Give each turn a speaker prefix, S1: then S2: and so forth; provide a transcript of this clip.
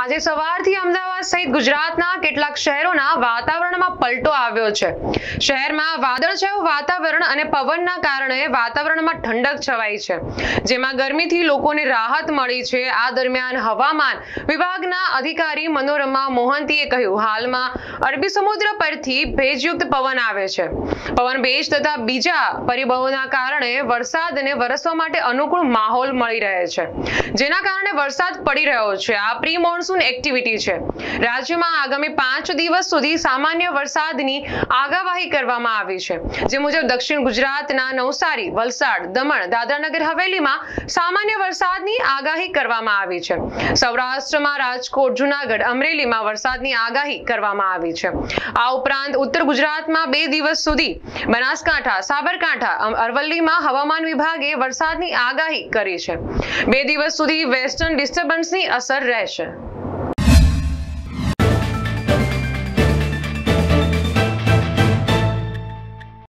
S1: આજે સવારથી અમદાવાદ સહિત ગુજરાતના કેટલાક શહેરોના વાતાવરણમાં પલટો આવ્યો છે. શહેરમાં વાદળછાયું વાતાવરણ અને પવનના કારણે વાતાવરણમાં ઠંડક છવાઈ છે. જેમાં ગરમીથી લોકોને રાહત મળી છે. આ દરમિયાન હવામાન વિભાગના અધિકારી મનોરમા મોહંતીએ કહ્યું, હાલમાં અરબી સમુદ્ર પરથી ભેજયુક્ત પવન આવે છે. પવન ભેજ તથા બીજા પરિબળોના કારણે વરસાદ અને વરસવા માટે અનુકૂળ માહોલ મળી રહે છે. જેના કારણે વરસાદ પડી રહ્યો છે. આ પ્રી મોન્સૂન એક્ટિવિટી છે. રાજ્યમાં આગામી પાંચ દિવસ સુધી સામાન્ય વરસાદની આગાવાહી કરવામાં આવી છે. જે મુજબ દક્ષિણ ગુજરાતના નવસારી, વલસાડ, દમણ, દાદરાનગર, હવેલીમાં સામાન્ય વરસાદની આગાહી કરવામાં આવી છે. સૌરાષ્ટ્રમાં રાજકોટ, જુનાગઢ, અમરેલીમાં વરસાદની આગાહી કરવામાં આવી છે. આ ઉપરાંત ઉત્તર ગુજરાતમાં બે દિવસ સુધી બનાસકાંઠા, સાબરકાંઠા અરવલ્લીમાં હવામાન વિભાગે વરસાદની આગાહી કરી છે. બે દિવસ સુધી વેસ્ટર્ન ડિસ્ટર્બન્સની અસર રહેશે.